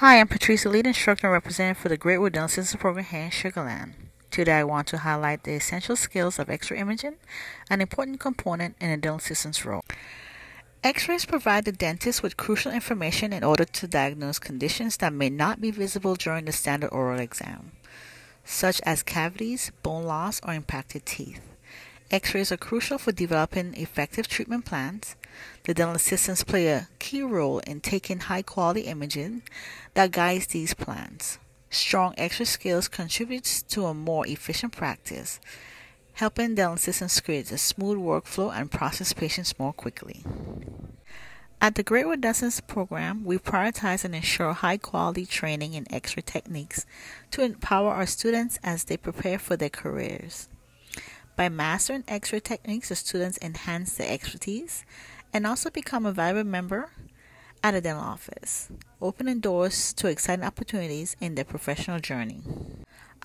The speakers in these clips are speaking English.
Hi, I'm Patricia, lead instructor and representative for the Greatwood Dental Assistance Program here in Sugar Land. Today I want to highlight the essential skills of X-ray imaging, an important component in a dental assistant's role. X-rays provide the dentist with crucial information in order to diagnose conditions that may not be visible during the standard oral exam, such as cavities, bone loss, or impacted teeth. X-rays are crucial for developing effective treatment plans. The dental assistants play a key role in taking high-quality imaging that guides these plans. Strong X-ray skills contributes to a more efficient practice, helping dental assistants create a smooth workflow and process patients more quickly. At the Great Dentist program, we prioritize and ensure high quality training in X ray techniques to empower our students as they prepare for their careers. By mastering X-ray techniques, the students enhance their expertise and also become a valuable member at a dental office, opening doors to exciting opportunities in their professional journey.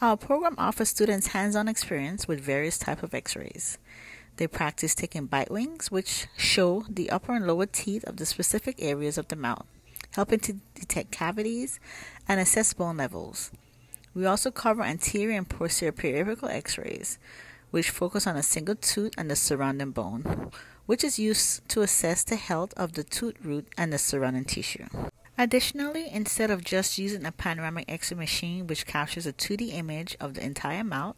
Our program offers students hands-on experience with various types of X-rays. They practice taking bite wings, which show the upper and lower teeth of the specific areas of the mouth, helping to detect cavities and assess bone levels. We also cover anterior and posterior periapical X-rays, which focus on a single tooth and the surrounding bone, which is used to assess the health of the tooth root and the surrounding tissue. Additionally, instead of just using a panoramic X-ray machine which captures a 2D image of the entire mouth,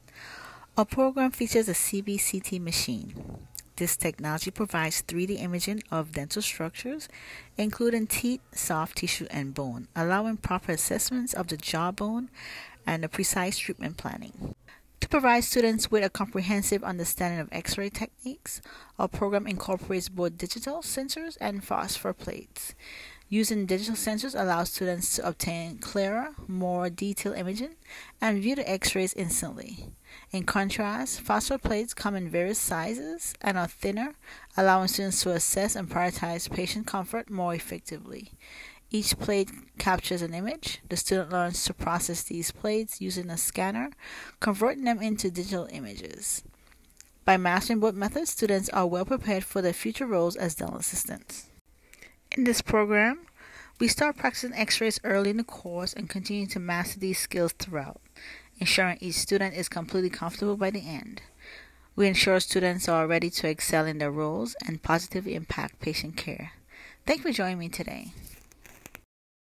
our program features a CBCT machine. This technology provides 3D imaging of dental structures, including teeth, soft tissue, and bone, allowing proper assessments of the jawbone and a precise treatment planning. Provide students with a comprehensive understanding of X-ray techniques, our program incorporates both digital sensors and phosphor plates. Using digital sensors allows students to obtain clearer, more detailed imaging and view the X-rays instantly. In contrast, phosphor plates come in various sizes and are thinner, allowing students to assess and prioritize patient comfort more effectively. Each plate captures an image. The student learns to process these plates using a scanner, converting them into digital images. By mastering both methods, students are well prepared for their future roles as dental assistants. In this program, we start practicing x-rays early in the course and continue to master these skills throughout, ensuring each student is completely comfortable by the end. We ensure students are ready to excel in their roles and positively impact patient care. Thank you for joining me today.